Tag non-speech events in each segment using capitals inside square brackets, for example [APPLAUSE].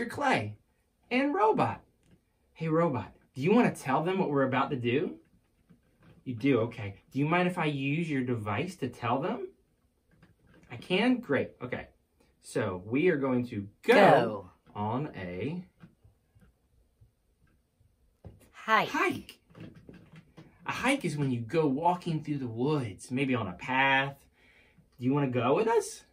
Mr. Clay and Robot. Hey, Robot, do you want to tell them what we're about to do? You do? Okay. Do you mind if I use your device to tell them? I can? Great. Okay. So we are going to go, Go. on a Hike. hike. A hike is when you go walking through the woods, maybe on a path. Do you want to go with us?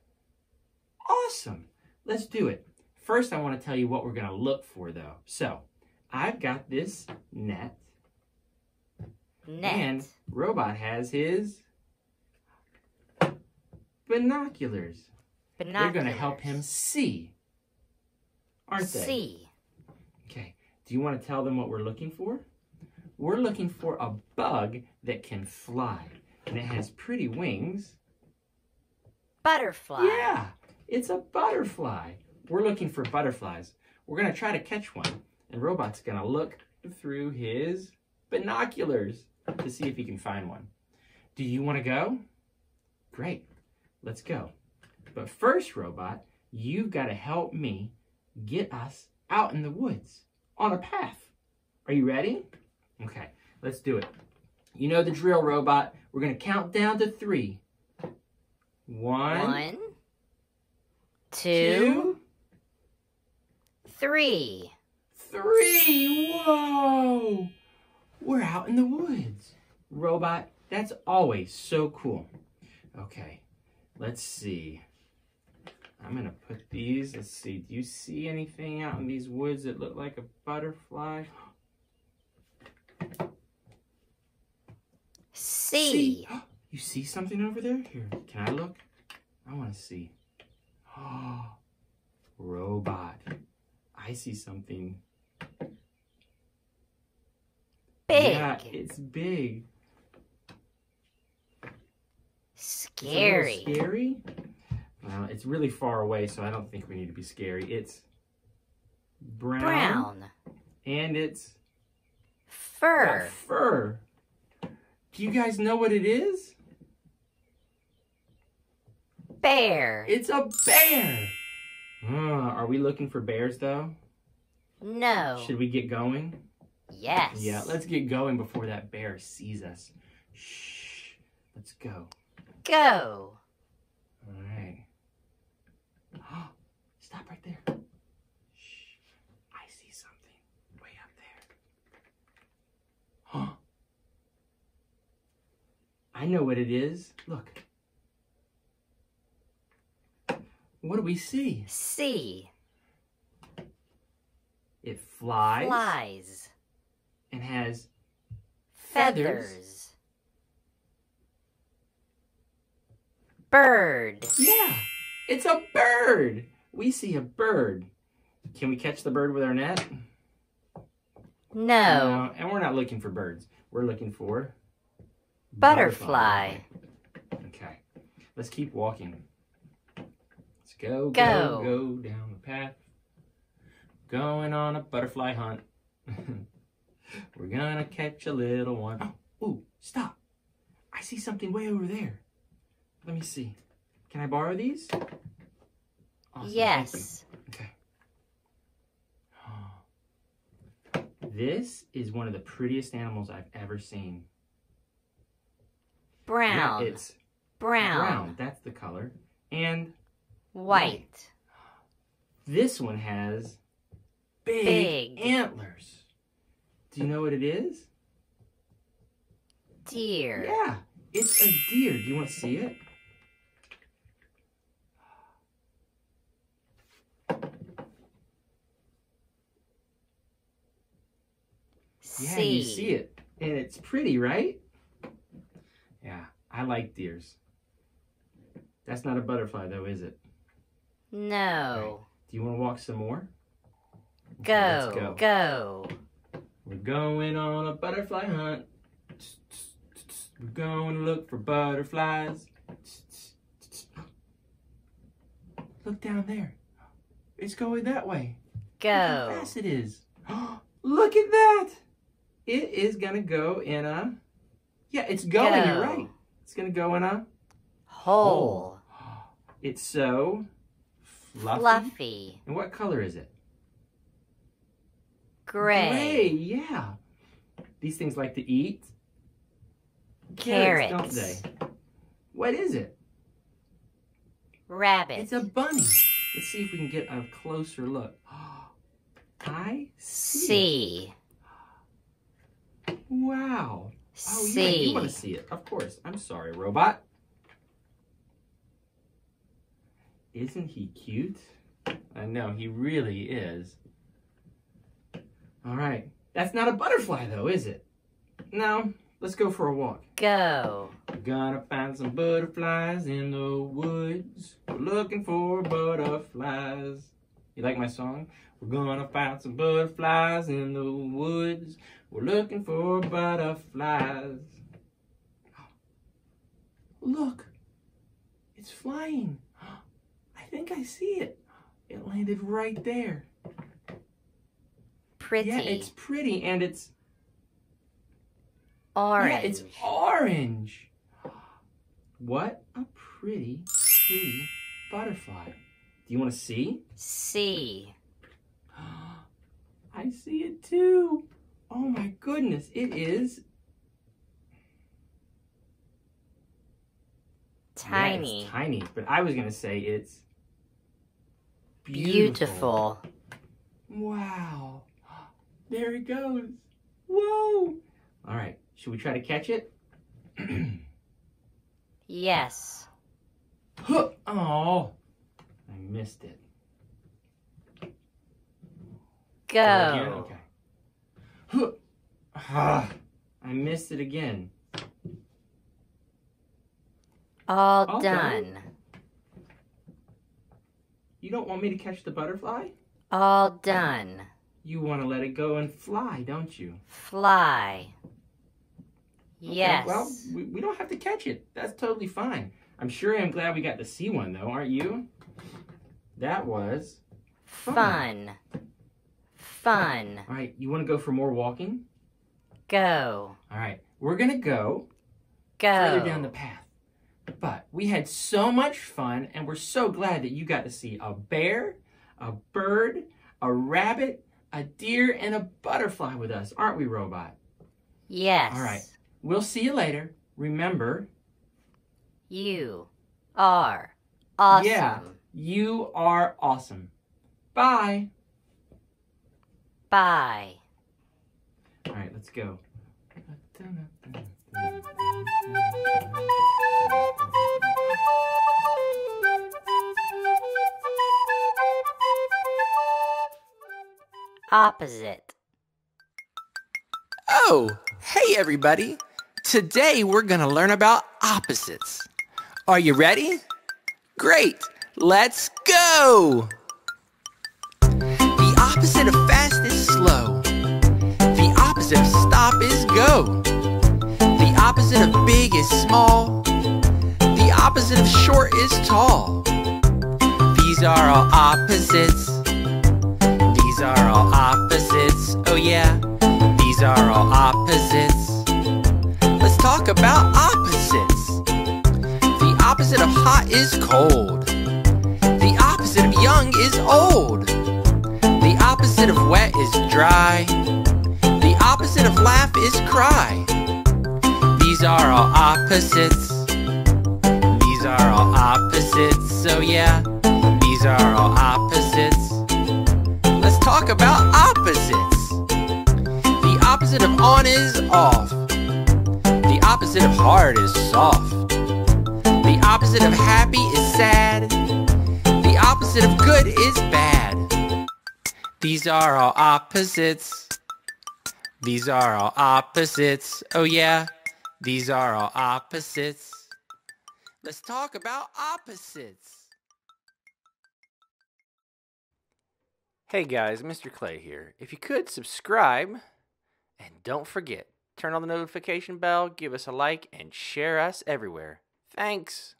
Awesome. Let's do it. First, I want to tell you what we're going to look for, though. So, I've got this net, Net. and Robot has his binoculars. Binoculars. They're going to help him see, aren't they? See. Okay. Do you want to tell them what we're looking for? We're looking for a bug that can fly. And it has pretty wings. Butterfly. Yeah, it's a butterfly. We're looking for butterflies. We're going to try to catch one. And Robot's going to look through his binoculars to see if he can find one. Do you want to go? Great. Let's go. But first, Robot, you've got to help me get us out in the woods on a path. Are you ready? Okay, let's do it. You know the drill, Robot. We're going to count down to three. One, One, two, two, three. three. Whoa! We're out in the woods. Robot, that's always so cool. Okay, let's see. I'm gonna put these. Let's see. Do you see anything out in these woods that look like a butterfly? See. [GASPS] You see something over there? Here, can I look? I want to see. Oh, [GASPS] robot. I see something. Big. Yeah, it's big. It's Scary. Scary? Well, it's really far away, so I don't think we need to be scary. It's brown. Brown. And it's Fur. fur. Do you guys know what it is? Bear. It's a bear. Uh, are we looking for bears though? No. Should we get going? Yes. Yeah, let's get going before that bear sees us. Shh. Let's go. Go. All right. Oh, [GASPS] Stop right there. Shh. I see something way up there. Huh. [GASPS] I know what it is. Look. What do we see? See. It flies, Flies. and has feathers. Feathers. Bird. Yeah, it's a bird. We see a bird. Can we catch the bird with our net? No. No, and we're not looking for birds. We're looking for Butterfly. Okay, let's keep walking. Let's go, go, Go. go down the path. Going on a butterfly hunt. [LAUGHS] we're gonna catch a little one. Oh, ooh, stop. I see something way over there. Let me see. Can I borrow these? Awesome, yes. Okay. [GASPS] This is one of the prettiest animals I've ever seen. Brown. Yeah, it's brown. brown. That's the color. And White. this one has big, Big. antlers. Do you know what it is? Deer. Yeah, it's a deer. Do you want to see it? Yeah, See. you see it. And it's pretty, right? Yeah, I like deers. That's not a butterfly, though, is it? No. Do you want to walk some more? Go. Go. Go. We're going on a butterfly hunt. We're going to look for butterflies. [GASPS] Look down there. It's going that way. Look how fast it is. [GASPS] Look at that. It is going to go in a. Yeah, it's going. You're right. It's going to go in a. Hole. [GASPS] It's so fluffy. Fluffy. And what color is it? Gray. Gray, yeah. These things like to eat Carrots. don't they? What is it? Rabbit. It's a bunny. Let's see if we can get a closer look. [GASPS] I see. C. Wow. Oh yeah, you want to see it. Of course. I'm sorry, robot. Isn't he cute? I know, he really is. All right. That's not a butterfly though, is it? No. Let's go for a walk. Go. Gonna find some butterflies in the woods. We're looking for butterflies. You like my song? We're gonna find some butterflies in the woods. We're looking for butterflies. [GASPS] Look, it's flying. I think I see it. It landed right there. Pretty. Yeah, it's pretty and it's Orange. Yeah, it's orange. What a pretty, pretty butterfly. Do you want to see? See. [GASPS] I see it too. Oh my goodness, it is yeah, it's Tiny. tiny, but I was gonna say it's Beautiful. Wow. There it goes. Whoa. All right. Should we try to catch it? [CLEARS THROAT] Yes. Huh. Oh, I missed it. Go. Okay. Huh. Ah, I missed it again. All, All done. You don't want me to catch the butterfly? All done. You want to let it go and fly, don't you? Fly. Okay, Yes. Well, we, we don't have to catch it. That's totally fine. I'm sure I'm glad we got to see one, though, aren't you? That was Fun. Fun. All right, you want to go for more walking? Go. All right, we're going to go Go. further down the path. But we had so much fun, and we're so glad that you got to see a bear, a bird, a rabbit, a deer, and a butterfly with us, aren't we, Robot? Yes. All right. We'll see you later. Remember, You are awesome. Yeah. you are awesome. Bye. Bye. All right, let's go. Opposite. Oh, hey everybody. Today we're going to learn about opposites. Are you ready? Great. Let's go. The opposite of fast is slow. The opposite of stop is go. The opposite of big is small. The opposite of short is tall. These are all opposites. Talk about opposites. The opposite of hot is cold. The opposite of young is old. The opposite of wet is dry. The opposite of laugh is cry. These are all opposites. These are all opposites. So yeah, these are all opposites. Let's talk about opposites. The opposite of on is off. The opposite of hard is soft. The opposite of happy is sad. The opposite of good is bad. These are all opposites. These are all opposites. Oh yeah, these are all opposites. Let's talk about opposites. Hey guys, Mr. Clay here. If you could subscribe and don't forget, turn on the notification bell, give us a like, and share us everywhere. Thanks.